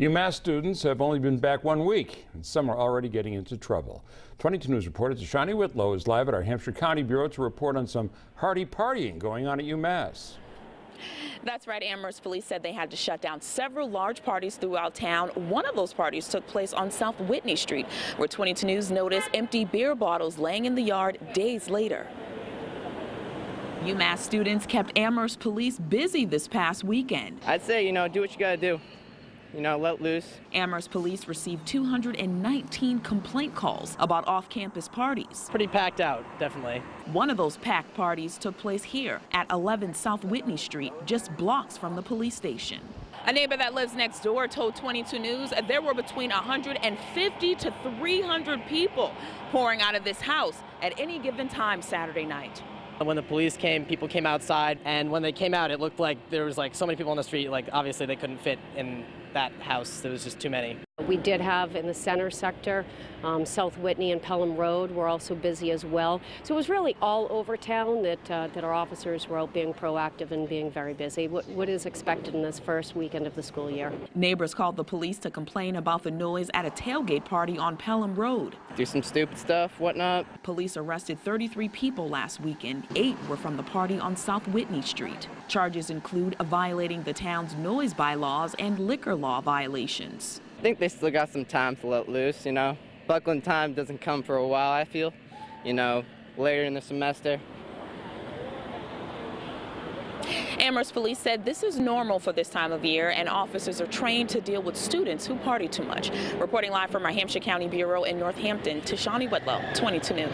UMass students have only been back one week, and some are already getting into trouble. 22 News reporter Tashani Whitlow is live at our Hampshire County Bureau to report on some hearty partying going on at UMass. That's right. Amherst police said they had to shut down several large parties throughout town. One of those parties took place on South Whitney Street, where 22 News noticed empty beer bottles laying in the yard days later. UMass students kept Amherst police busy this past weekend. I'd say, you know, do what you gotta do. You know, let loose. Amherst police received 219 complaint calls about off-campus parties. Pretty packed out, definitely. One of those packed parties took place here at 11 South Whitney Street, just blocks from the police station. A neighbor that lives next door told 22 News there were between 150 to 300 people pouring out of this house at any given time Saturday night. When the police came, people came outside, and when they came out, it looked like there was like so many people on the street. Like obviously they couldn't fit in that house. There was just too many. We did have in the center sector, um, South Whitney and Pelham Road were also busy as well. So it was really all over town that, uh, that our officers were out being proactive and being very busy. What, what is expected in this first weekend of the school year? Neighbors called the police to complain about the noise at a tailgate party on Pelham Road. Do some stupid stuff, whatnot. Police arrested 33 people last weekend. Eight were from the party on South Whitney Street. Charges include violating the town's noise bylaws and liquor law violations. I think they still got some time to let loose, you know. Buckling time doesn't come for a while, I feel. You know, later in the semester. Amherst police said this is normal for this time of year and officers are trained to deal with students who party too much. Reporting live from our Hampshire County Bureau in Northampton, Tashani Whitlow, 22 News.